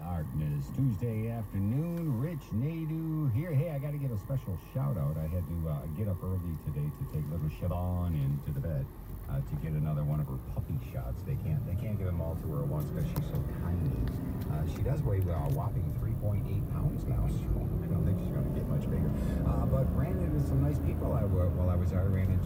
darkness Tuesday afternoon. Rich Nadu here. Hey, I got to give a special shout out. I had to uh, get up early today to take little Siobhan into the bed uh, to get another one of her puppy shots. They can't they can't give them all to her at once because she's so tiny. Uh, she does weigh uh, a whopping 3.8 pounds now, so I don't think she's going to get much bigger. Uh, but ran into some nice people I, while I was there. I ran into